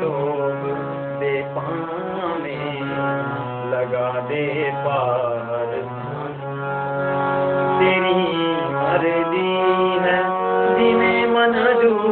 ڈوب دے میں لگا دے پار۔ تیری مردی ہے جی جنہیں من جو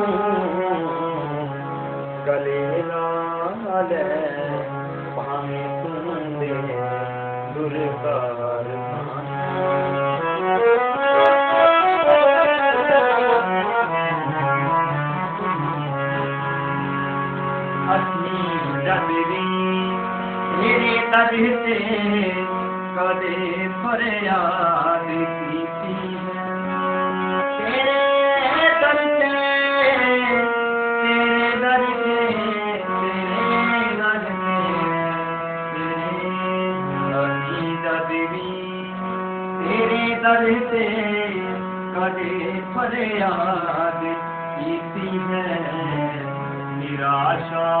کرے فریاد کی در کرے فریاد کیتی ہے نراشا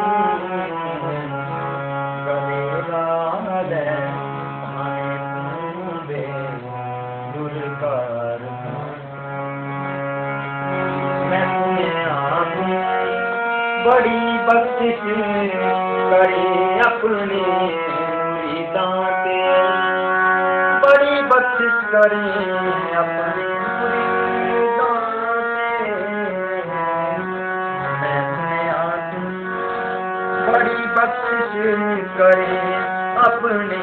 کری اپنی بڑی بخش کری اپنی بڑی بخش کری اپنی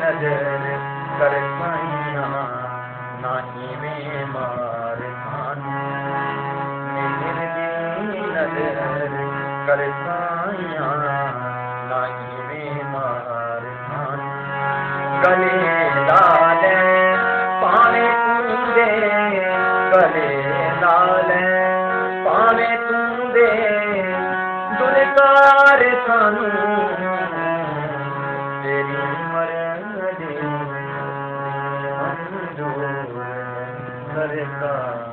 نظر کر پائیاں نہیں میں ماں۔ نظر کر سائیاں ناہی میں مار کھان گلے لال پانے دے گلے لال پانے دے دلکار سانو تیری مرضی منظور سرکار